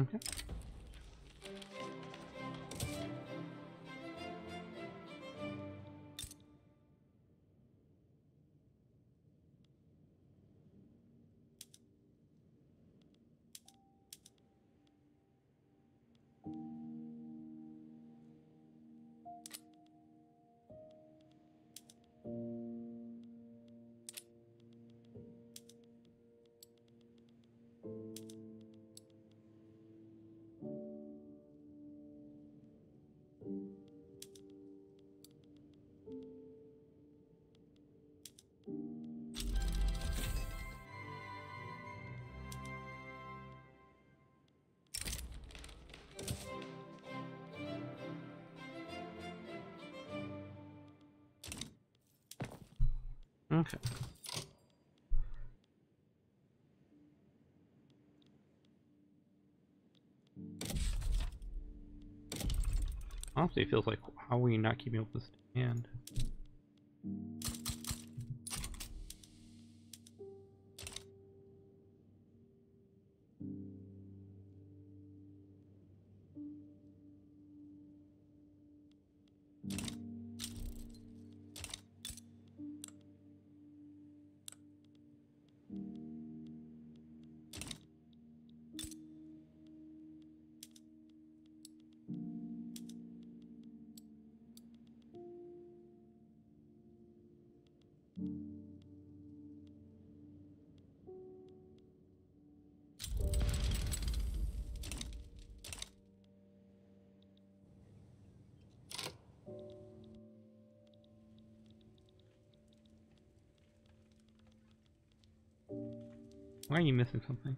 Okay. Okay. Honestly, it feels like how are we not keeping up with this demand? Why are you missing something?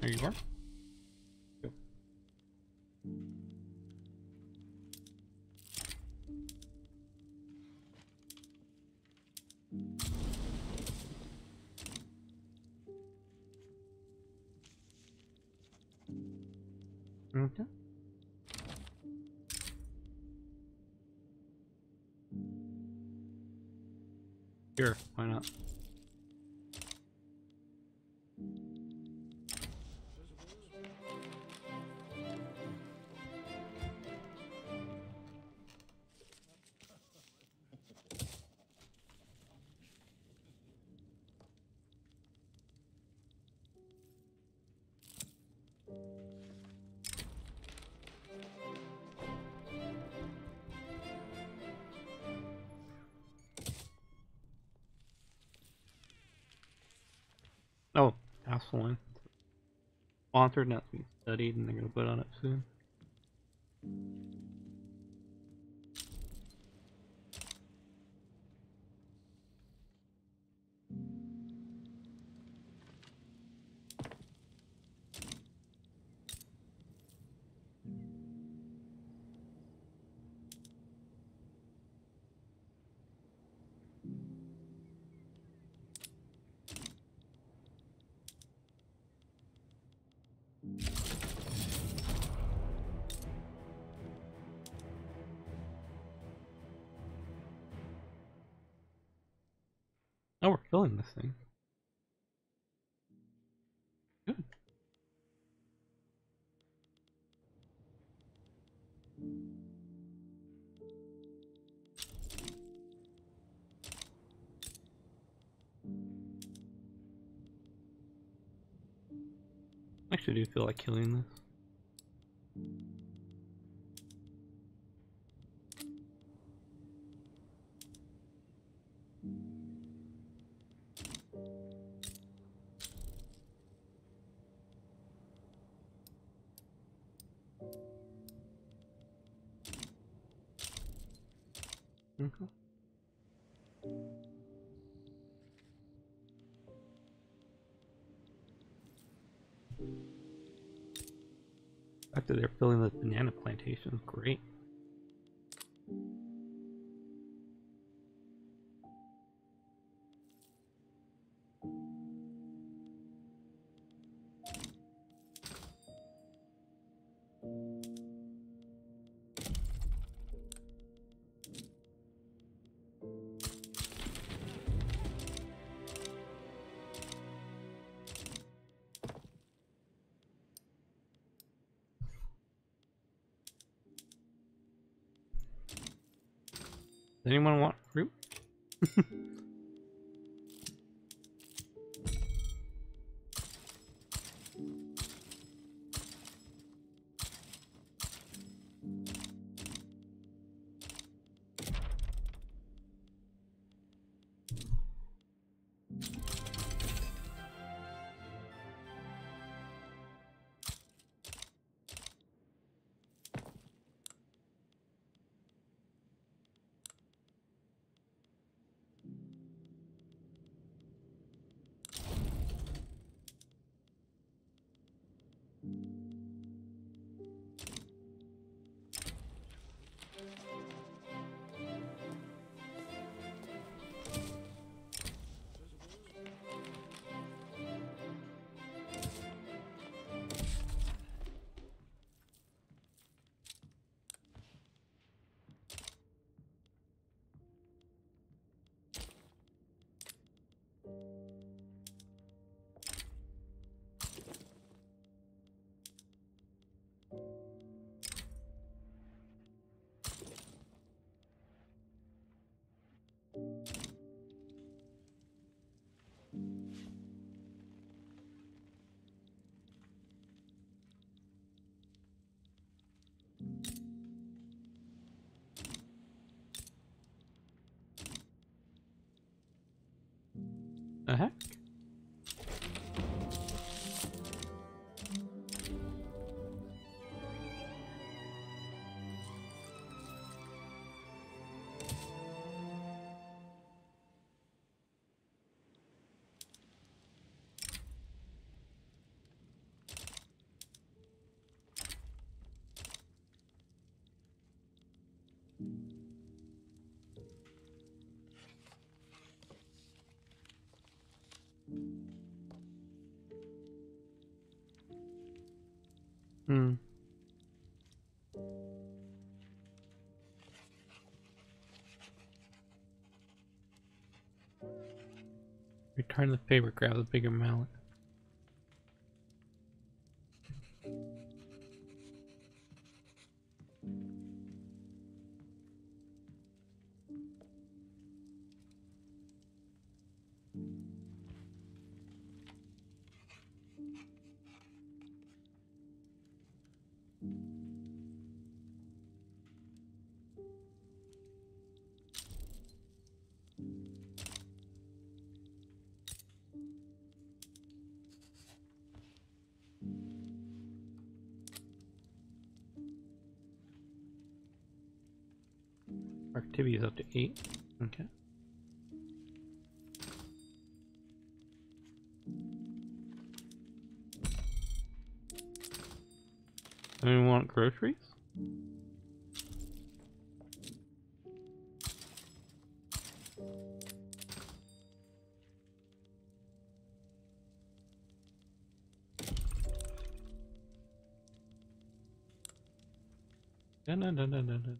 There you are. Okay. Sure, why not? Aslan. Sponsored, not being studied, and they're gonna put on it soon. Oh, we're filling this thing. Good. Actually, do feel like killing this. Fact that they're filling the banana plantation great. Anyone want fruit? The heck? Hmm. Return the favor, grab the bigger mallet. Activity is up to 8. Okay. Anyone want groceries? Dun, dun, dun,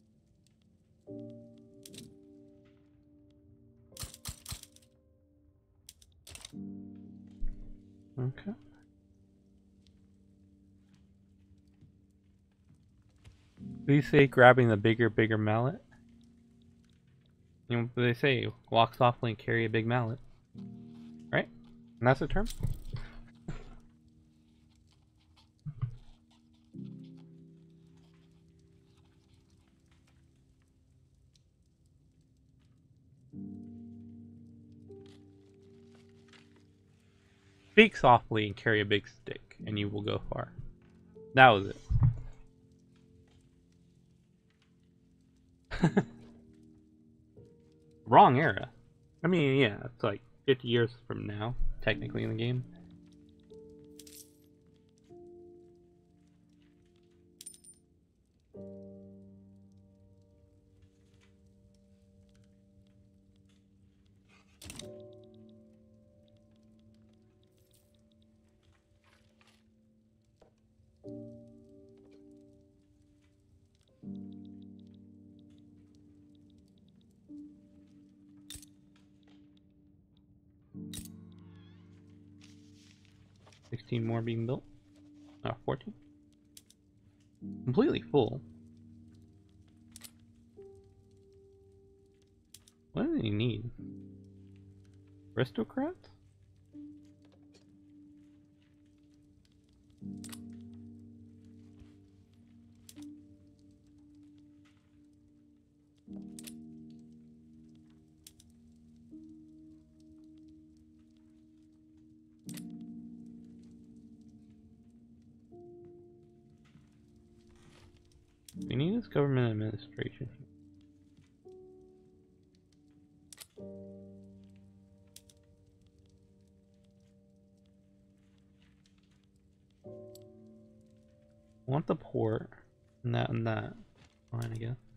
They say grabbing the bigger, bigger mallet. You know they say? Walk softly and carry a big mallet. Right? And that's the term? Speak softly and carry a big stick, and you will go far. That was it. Wrong era. I mean, yeah, it's like 50 years from now, technically in the game. Sixteen more being built. Uh, fourteen. Completely full. What do they need? Aristocrats? Government administration. I want the port and that and that. Fine, I guess.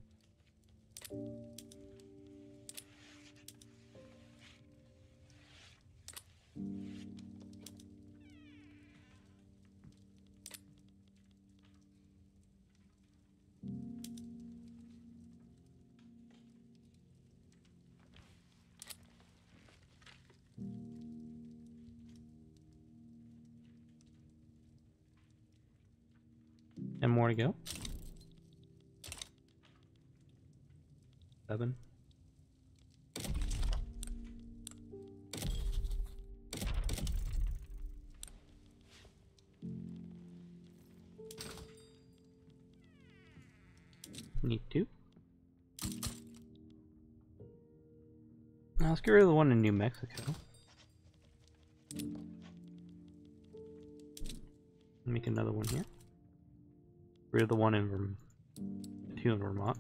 And more to go. Seven. Need two. Now let's get rid of the one in New Mexico. Make another one here. Rid of the one in Verm two in Vermont.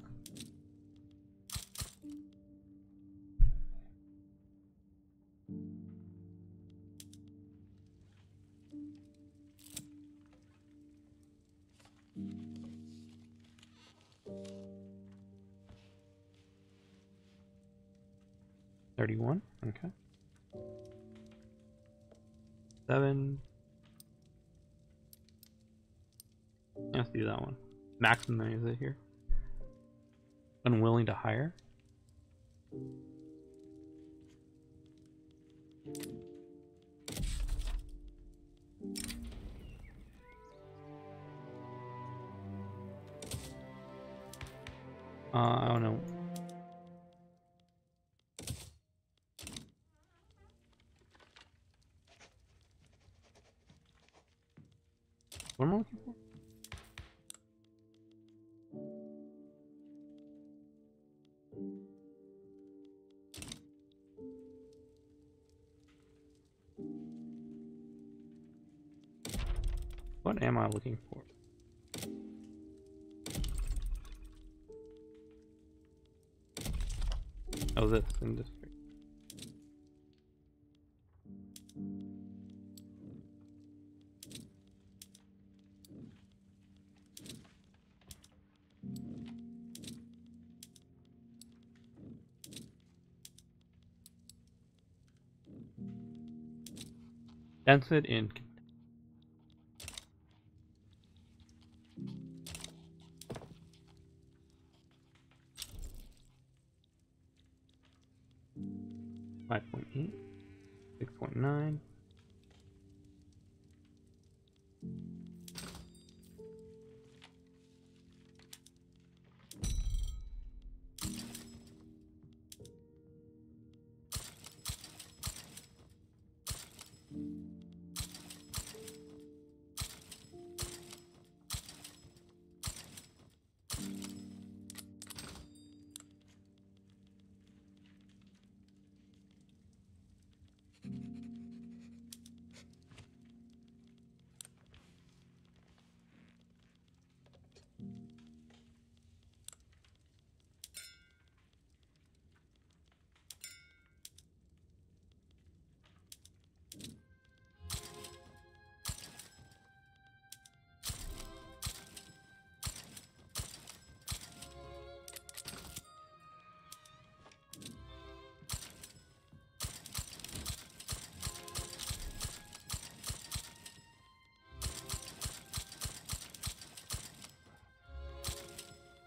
Thirty-one. Okay. Seven. Let's do that one. Maximize it here. Unwilling to hire. Uh, I don't know. What am I? What am I looking for? Oh, this industry. Densid in 5.8, 6.9,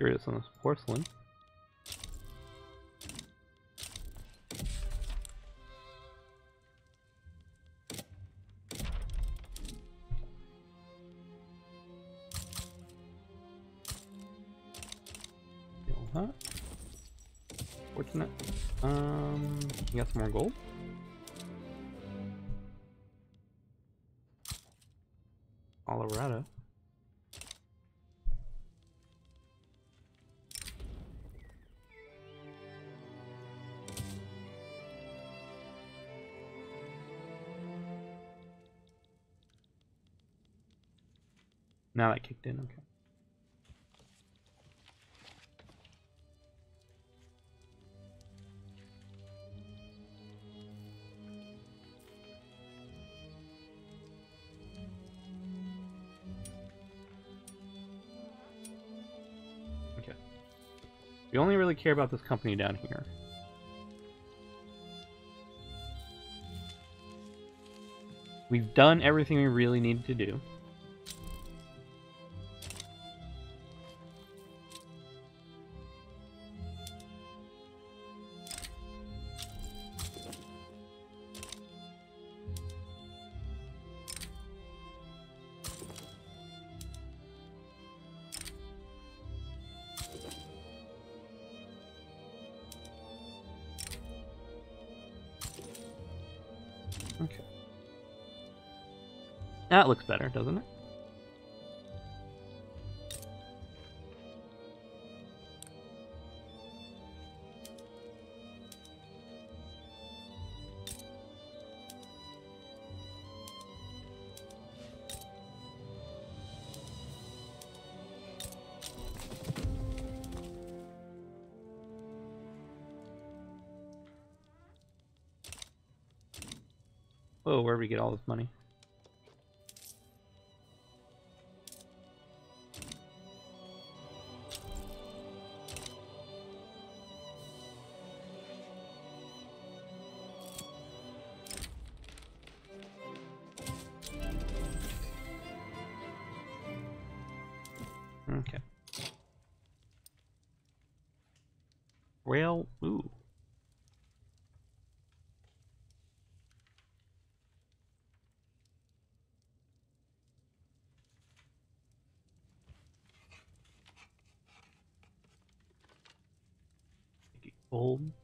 curious on this porcelain. Now that kicked in, okay. Okay. We only really care about this company down here. We've done everything we really needed to do. Okay. That looks better, doesn't it? Oh, Whoa, where we get all this money? Okay. Rail, ooh. Gold.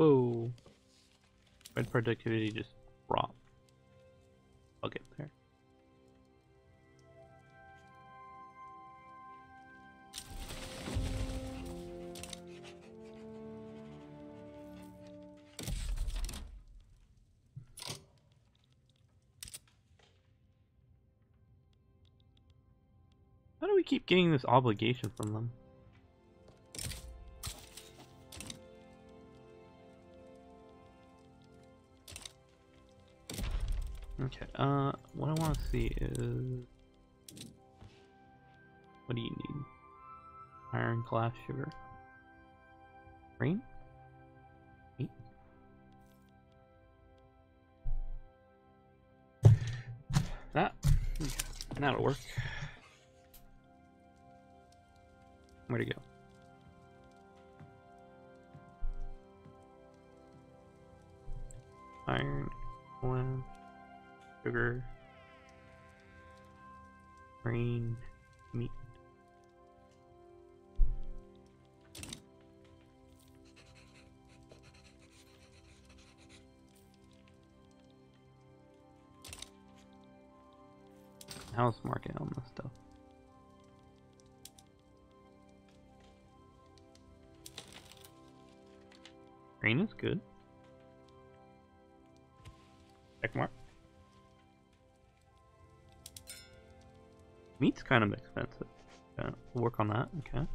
Whoa. Red productivity just dropped. I'll get there. How do we keep getting this obligation from them? Okay, uh, what I want to see is... What do you need? Iron, glass, sugar. Green? Meat? That? That'll work. Where'd it go? Iron, glass sugar, grain, meat. How's market on this stuff? Grain is good. Check mark. Meat's kind of expensive. Yeah, we'll work on that, okay.